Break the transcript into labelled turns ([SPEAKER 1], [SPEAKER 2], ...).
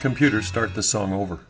[SPEAKER 1] Computer, start the song over.